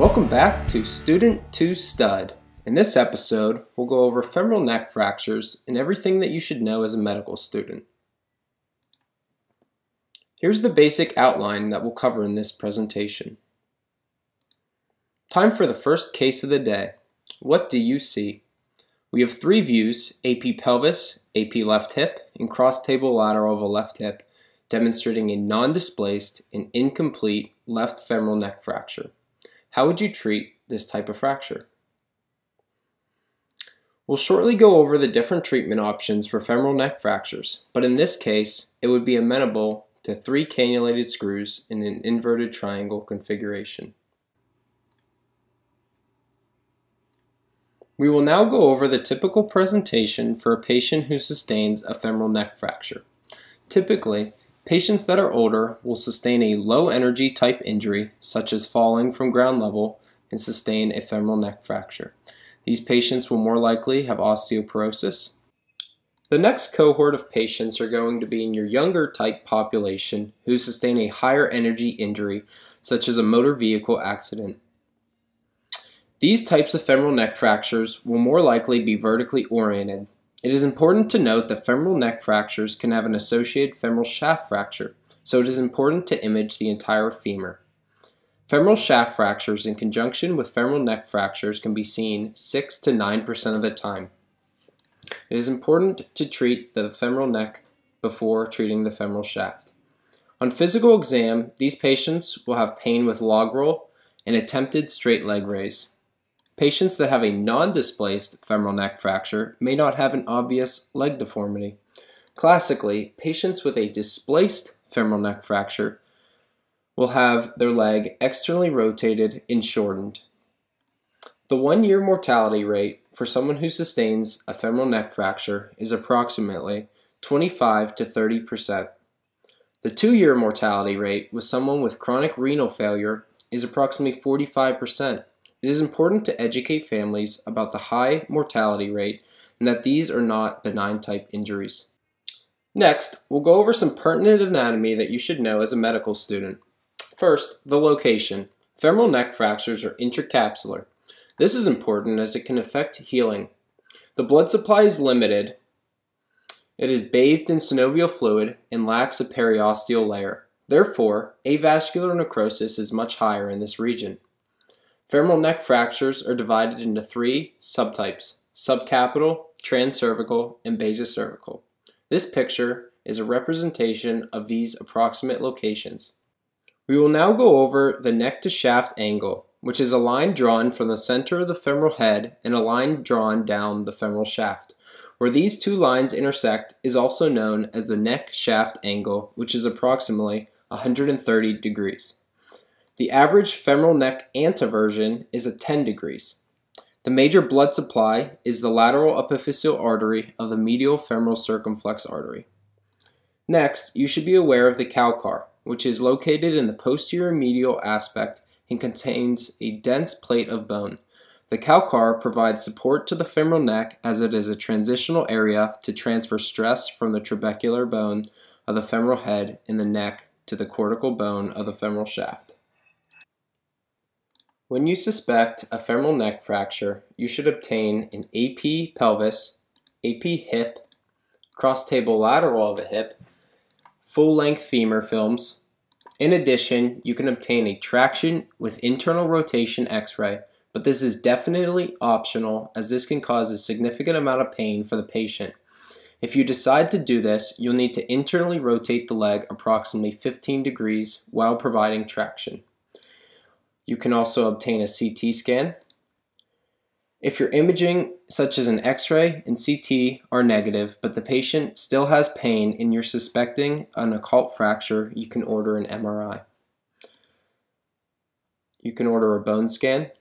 Welcome back to Student to Stud. In this episode, we'll go over femoral neck fractures and everything that you should know as a medical student. Here's the basic outline that we'll cover in this presentation. Time for the first case of the day. What do you see? We have three views, AP pelvis, AP left hip, and cross-table lateral of a left hip, demonstrating a non-displaced and incomplete left femoral neck fracture. How would you treat this type of fracture? We'll shortly go over the different treatment options for femoral neck fractures, but in this case, it would be amenable to three cannulated screws in an inverted triangle configuration. We will now go over the typical presentation for a patient who sustains a femoral neck fracture. Typically, Patients that are older will sustain a low energy type injury, such as falling from ground level, and sustain a femoral neck fracture. These patients will more likely have osteoporosis. The next cohort of patients are going to be in your younger type population who sustain a higher energy injury, such as a motor vehicle accident. These types of femoral neck fractures will more likely be vertically oriented, it is important to note that femoral neck fractures can have an associated femoral shaft fracture, so it is important to image the entire femur. Femoral shaft fractures in conjunction with femoral neck fractures can be seen 6 to 9% of the time. It is important to treat the femoral neck before treating the femoral shaft. On physical exam, these patients will have pain with log roll and attempted straight leg raise. Patients that have a non-displaced femoral neck fracture may not have an obvious leg deformity. Classically, patients with a displaced femoral neck fracture will have their leg externally rotated and shortened. The one-year mortality rate for someone who sustains a femoral neck fracture is approximately 25 to 30 percent. The two-year mortality rate with someone with chronic renal failure is approximately 45 percent. It is important to educate families about the high mortality rate and that these are not benign type injuries. Next, we'll go over some pertinent anatomy that you should know as a medical student. First, the location. Femoral neck fractures are intracapsular. This is important as it can affect healing. The blood supply is limited. It is bathed in synovial fluid and lacks a periosteal layer. Therefore, avascular necrosis is much higher in this region. Femoral neck fractures are divided into three subtypes, subcapital, transcervical, and basocervical. This picture is a representation of these approximate locations. We will now go over the neck to shaft angle, which is a line drawn from the center of the femoral head and a line drawn down the femoral shaft. Where these two lines intersect is also known as the neck shaft angle, which is approximately 130 degrees. The average femoral neck anteversion is at 10 degrees. The major blood supply is the lateral epiphyseal artery of the medial femoral circumflex artery. Next, you should be aware of the calcar, which is located in the posterior medial aspect and contains a dense plate of bone. The calcar provides support to the femoral neck as it is a transitional area to transfer stress from the trabecular bone of the femoral head in the neck to the cortical bone of the femoral shaft. When you suspect a femoral neck fracture, you should obtain an AP pelvis, AP hip, cross-table lateral of a hip, full-length femur films. In addition, you can obtain a traction with internal rotation x-ray, but this is definitely optional as this can cause a significant amount of pain for the patient. If you decide to do this, you'll need to internally rotate the leg approximately 15 degrees while providing traction. You can also obtain a CT scan. If your imaging, such as an x-ray and CT, are negative, but the patient still has pain and you're suspecting an occult fracture, you can order an MRI. You can order a bone scan.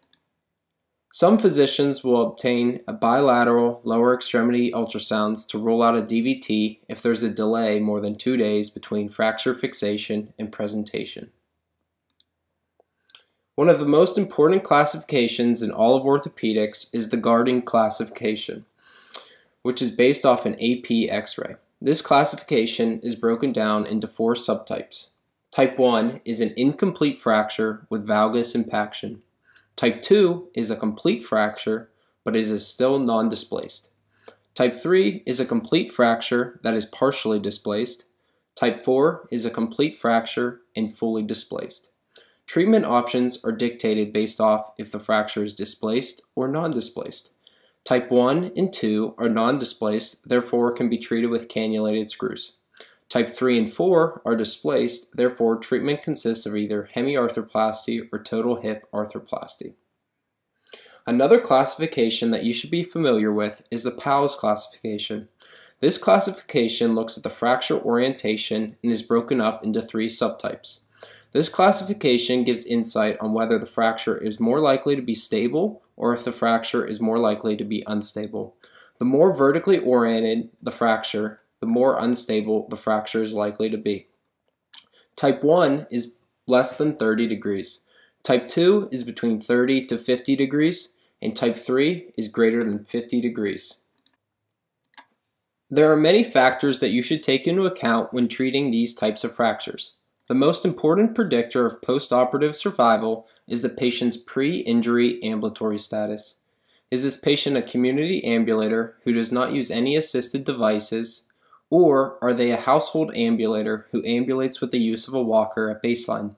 Some physicians will obtain a bilateral lower extremity ultrasounds to rule out a DVT if there's a delay more than two days between fracture fixation and presentation. One of the most important classifications in all of orthopedics is the Garden classification, which is based off an AP x-ray. This classification is broken down into four subtypes. Type 1 is an incomplete fracture with valgus impaction. Type 2 is a complete fracture, but is still non-displaced. Type 3 is a complete fracture that is partially displaced. Type 4 is a complete fracture and fully displaced. Treatment options are dictated based off if the fracture is displaced or non-displaced. Type 1 and 2 are non-displaced, therefore can be treated with cannulated screws. Type 3 and 4 are displaced, therefore treatment consists of either hemiarthroplasty or total hip arthroplasty. Another classification that you should be familiar with is the Pauwels classification. This classification looks at the fracture orientation and is broken up into three subtypes. This classification gives insight on whether the fracture is more likely to be stable or if the fracture is more likely to be unstable. The more vertically oriented the fracture, the more unstable the fracture is likely to be. Type 1 is less than 30 degrees. Type 2 is between 30 to 50 degrees, and type 3 is greater than 50 degrees. There are many factors that you should take into account when treating these types of fractures. The most important predictor of postoperative survival is the patient's pre-injury ambulatory status. Is this patient a community ambulator who does not use any assisted devices, or are they a household ambulator who ambulates with the use of a walker at baseline?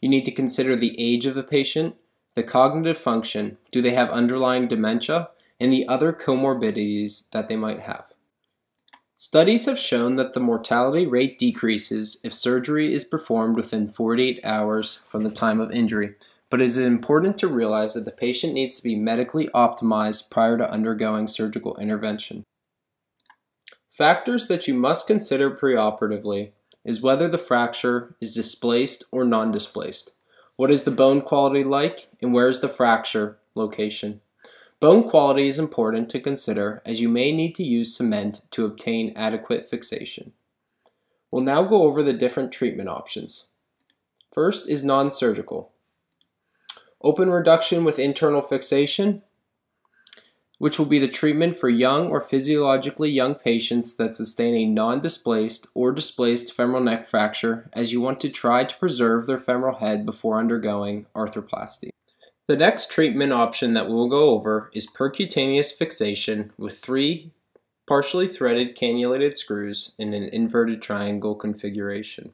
You need to consider the age of the patient, the cognitive function, do they have underlying dementia, and the other comorbidities that they might have. Studies have shown that the mortality rate decreases if surgery is performed within 48 hours from the time of injury, but it is important to realize that the patient needs to be medically optimized prior to undergoing surgical intervention. Factors that you must consider preoperatively is whether the fracture is displaced or non-displaced. What is the bone quality like and where is the fracture location? Bone quality is important to consider as you may need to use cement to obtain adequate fixation. We'll now go over the different treatment options. First is non-surgical. Open reduction with internal fixation which will be the treatment for young or physiologically young patients that sustain a non-displaced or displaced femoral neck fracture as you want to try to preserve their femoral head before undergoing arthroplasty. The next treatment option that we'll go over is percutaneous fixation with three partially threaded cannulated screws in an inverted triangle configuration.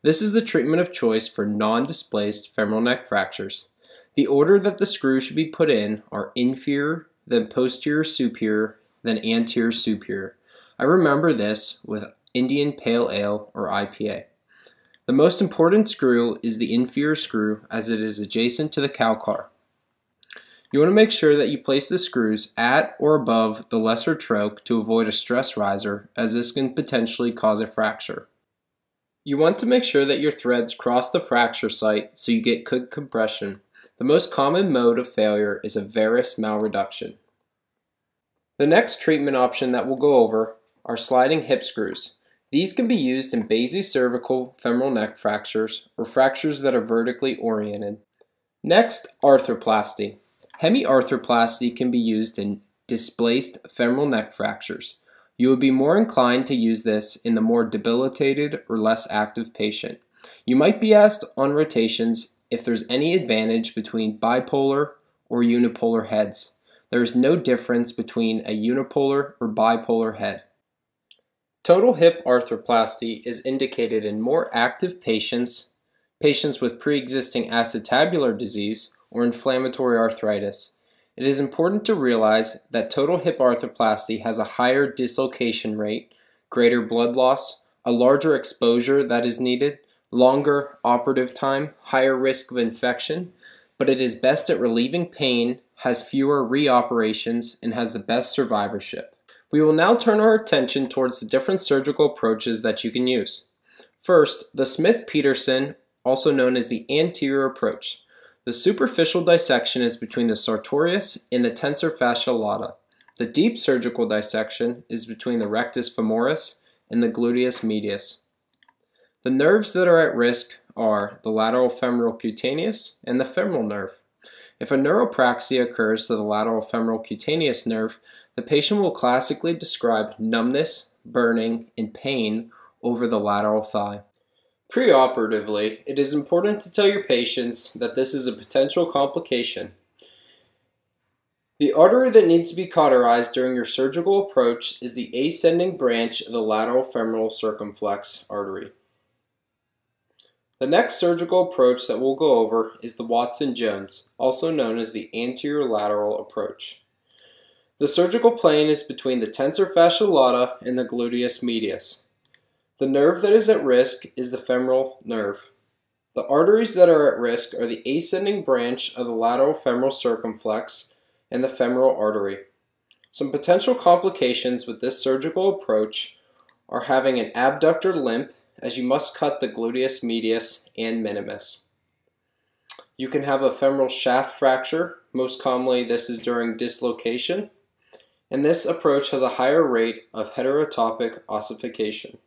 This is the treatment of choice for non-displaced femoral neck fractures. The order that the screws should be put in are inferior then posterior superior, then anterior superior. I remember this with Indian Pale Ale or IPA. The most important screw is the inferior screw as it is adjacent to the calcar. You want to make sure that you place the screws at or above the lesser troch to avoid a stress riser as this can potentially cause a fracture. You want to make sure that your threads cross the fracture site so you get good compression the most common mode of failure is a varus malreduction. The next treatment option that we'll go over are sliding hip screws. These can be used in basicervical femoral neck fractures or fractures that are vertically oriented. Next, arthroplasty. Hemiarthroplasty can be used in displaced femoral neck fractures. You would be more inclined to use this in the more debilitated or less active patient. You might be asked on rotations if there's any advantage between bipolar or unipolar heads. There is no difference between a unipolar or bipolar head. Total hip arthroplasty is indicated in more active patients, patients with pre-existing acetabular disease, or inflammatory arthritis. It is important to realize that total hip arthroplasty has a higher dislocation rate, greater blood loss, a larger exposure that is needed, longer operative time, higher risk of infection, but it is best at relieving pain, has fewer reoperations, and has the best survivorship. We will now turn our attention towards the different surgical approaches that you can use. First, the Smith-Petersen, also known as the anterior approach. The superficial dissection is between the sartorius and the tensor fascia lata. The deep surgical dissection is between the rectus femoris and the gluteus medius. The nerves that are at risk are the lateral femoral cutaneous and the femoral nerve. If a neuropraxia occurs to the lateral femoral cutaneous nerve, the patient will classically describe numbness, burning, and pain over the lateral thigh. Preoperatively, it is important to tell your patients that this is a potential complication. The artery that needs to be cauterized during your surgical approach is the ascending branch of the lateral femoral circumflex artery. The next surgical approach that we'll go over is the Watson-Jones, also known as the anterior lateral approach. The surgical plane is between the tensor fasciae lata and the gluteus medius. The nerve that is at risk is the femoral nerve. The arteries that are at risk are the ascending branch of the lateral femoral circumflex and the femoral artery. Some potential complications with this surgical approach are having an abductor limp as you must cut the gluteus medius and minimus. You can have a femoral shaft fracture, most commonly this is during dislocation, and this approach has a higher rate of heterotopic ossification.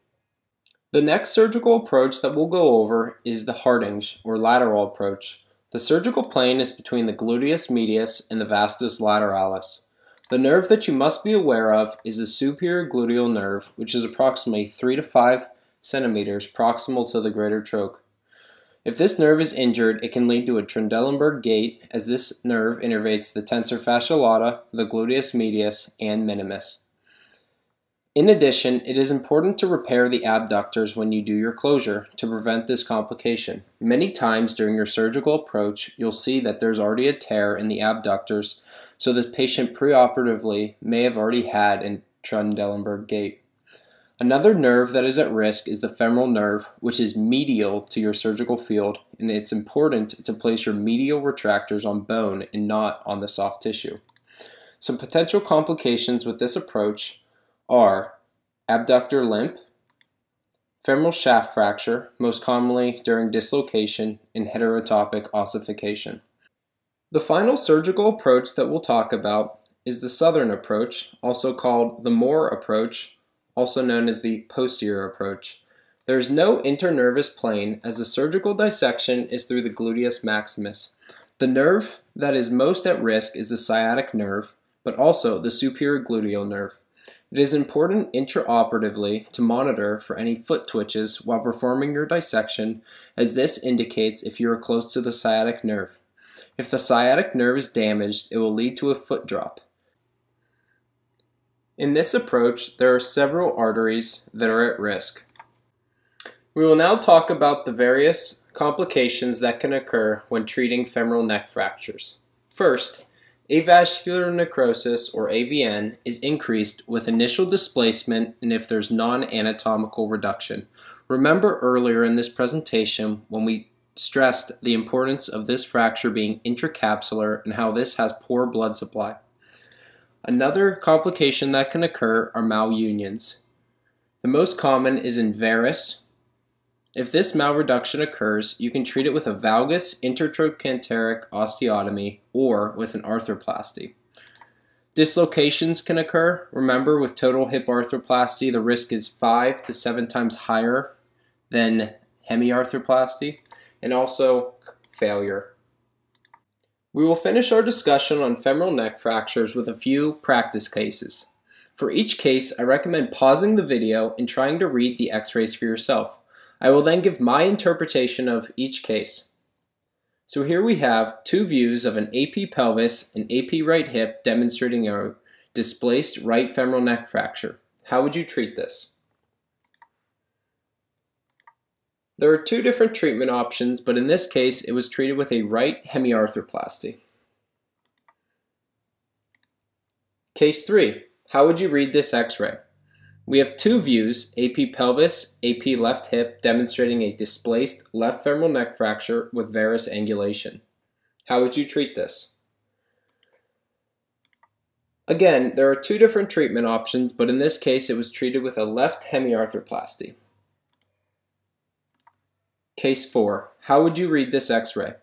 The next surgical approach that we'll go over is the Hardinge or lateral approach. The surgical plane is between the gluteus medius and the vastus lateralis. The nerve that you must be aware of is the superior gluteal nerve, which is approximately 3 to 5 centimeters proximal to the greater trochanter. If this nerve is injured, it can lead to a Trendelenburg gait, as this nerve innervates the tensor fasciae lata, the gluteus medius, and minimus. In addition, it is important to repair the abductors when you do your closure to prevent this complication. Many times during your surgical approach, you'll see that there's already a tear in the abductors, so the patient preoperatively may have already had a Trendelenburg gait. Another nerve that is at risk is the femoral nerve, which is medial to your surgical field, and it's important to place your medial retractors on bone and not on the soft tissue. Some potential complications with this approach are abductor limp, femoral shaft fracture, most commonly during dislocation, and heterotopic ossification. The final surgical approach that we'll talk about is the southern approach, also called the Moore approach, also known as the posterior approach. There is no internervous plane as the surgical dissection is through the gluteus maximus. The nerve that is most at risk is the sciatic nerve, but also the superior gluteal nerve. It is important intraoperatively to monitor for any foot twitches while performing your dissection as this indicates if you are close to the sciatic nerve. If the sciatic nerve is damaged, it will lead to a foot drop. In this approach, there are several arteries that are at risk. We will now talk about the various complications that can occur when treating femoral neck fractures. First, Avascular necrosis, or AVN, is increased with initial displacement and if there's non-anatomical reduction. Remember earlier in this presentation when we stressed the importance of this fracture being intracapsular and how this has poor blood supply. Another complication that can occur are malunions. The most common is in varus, if this malreduction occurs, you can treat it with a valgus intertrochanteric osteotomy or with an arthroplasty. Dislocations can occur. Remember, with total hip arthroplasty, the risk is five to seven times higher than hemiarthroplasty, and also failure. We will finish our discussion on femoral neck fractures with a few practice cases. For each case, I recommend pausing the video and trying to read the x-rays for yourself. I will then give my interpretation of each case. So here we have two views of an AP pelvis and AP right hip demonstrating a displaced right femoral neck fracture. How would you treat this? There are two different treatment options, but in this case it was treated with a right hemiarthroplasty. Case 3. How would you read this x-ray? We have two views, AP pelvis, AP left hip, demonstrating a displaced left femoral neck fracture with varus angulation. How would you treat this? Again, there are two different treatment options, but in this case it was treated with a left hemiarthroplasty. Case 4. How would you read this x-ray?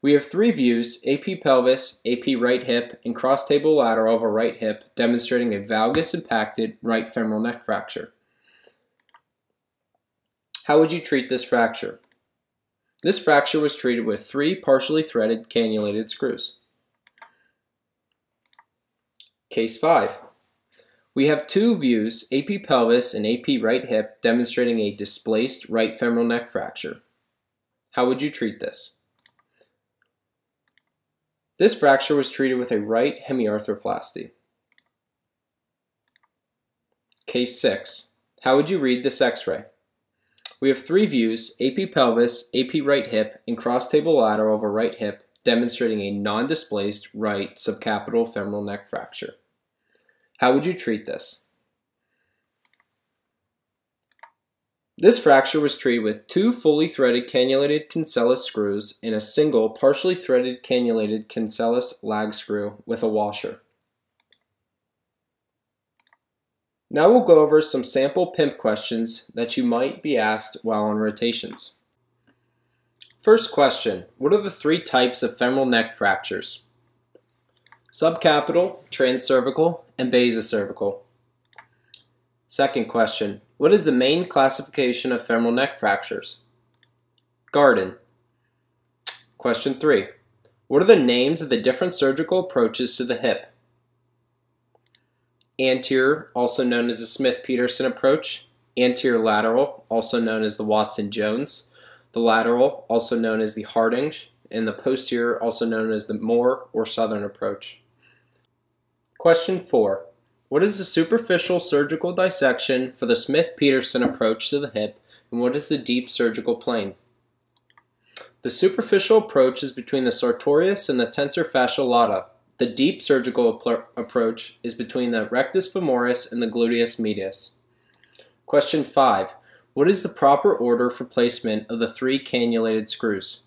We have three views, AP pelvis, AP right hip, and cross-table lateral of a right hip, demonstrating a valgus impacted right femoral neck fracture. How would you treat this fracture? This fracture was treated with three partially threaded cannulated screws. Case 5. We have two views, AP pelvis and AP right hip, demonstrating a displaced right femoral neck fracture. How would you treat this? This fracture was treated with a right hemiarthroplasty. Case 6. How would you read this x-ray? We have three views, AP pelvis, AP right hip, and cross-table lateral of a right hip, demonstrating a non-displaced right subcapital femoral neck fracture. How would you treat this? This fracture was treated with two fully threaded cannulated cancellous screws and a single partially threaded cannulated cancellous lag screw with a washer. Now we'll go over some sample PIMP questions that you might be asked while on rotations. First question, what are the three types of femoral neck fractures? Subcapital, transcervical, and basocervical. Second question, what is the main classification of femoral neck fractures? Garden. Question 3. What are the names of the different surgical approaches to the hip? Anterior, also known as the Smith-Petersen approach. Anterior lateral, also known as the Watson-Jones. The lateral, also known as the Hardinge. And the posterior, also known as the Moore or Southern approach. Question 4. What is the superficial surgical dissection for the Smith-Petersen approach to the hip, and what is the deep surgical plane? The superficial approach is between the sartorius and the tensor fasciae lata. The deep surgical approach is between the rectus femoris and the gluteus medius. Question 5. What is the proper order for placement of the three cannulated screws?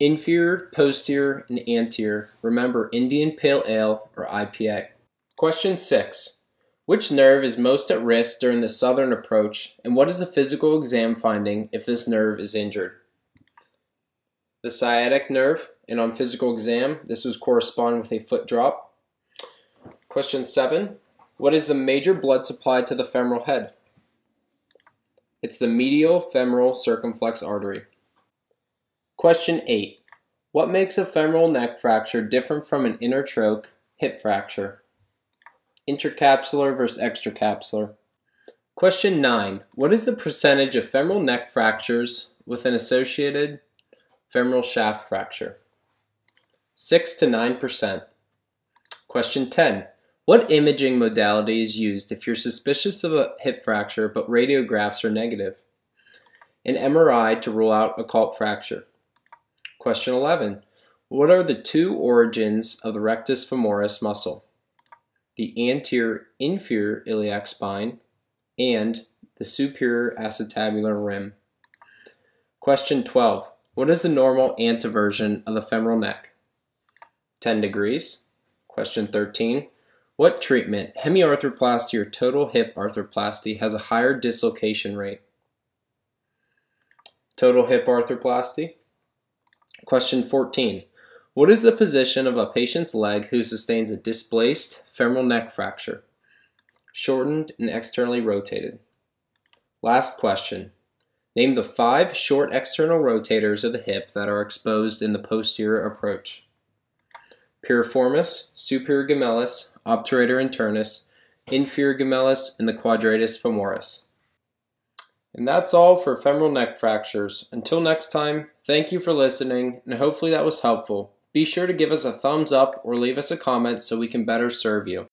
Inferior, posterior, and anterior. Remember Indian Pale Ale or IPA. Question 6. Which nerve is most at risk during the southern approach, and what is the physical exam finding if this nerve is injured? The sciatic nerve, and on physical exam, this would correspond with a foot drop. Question 7. What is the major blood supply to the femoral head? It's the medial femoral circumflex artery. Question 8. What makes a femoral neck fracture different from an intertroch hip fracture? Intercapsular versus extracapsular. Question 9. What is the percentage of femoral neck fractures with an associated femoral shaft fracture? 6 to 9%. Question 10. What imaging modality is used if you're suspicious of a hip fracture but radiographs are negative? An MRI to rule out occult fracture. Question 11. What are the two origins of the rectus femoris muscle? the anterior inferior iliac spine, and the superior acetabular rim. Question 12. What is the normal anteversion of the femoral neck? 10 degrees. Question 13. What treatment, hemiarthroplasty or total hip arthroplasty, has a higher dislocation rate? Total hip arthroplasty. Question 14. What is the position of a patient's leg who sustains a displaced femoral neck fracture? Shortened and externally rotated. Last question. Name the five short external rotators of the hip that are exposed in the posterior approach. Piriformis, superior gemellus, obturator internus, inferior gemellus, and the quadratus femoris. And that's all for femoral neck fractures. Until next time, thank you for listening, and hopefully that was helpful. Be sure to give us a thumbs up or leave us a comment so we can better serve you.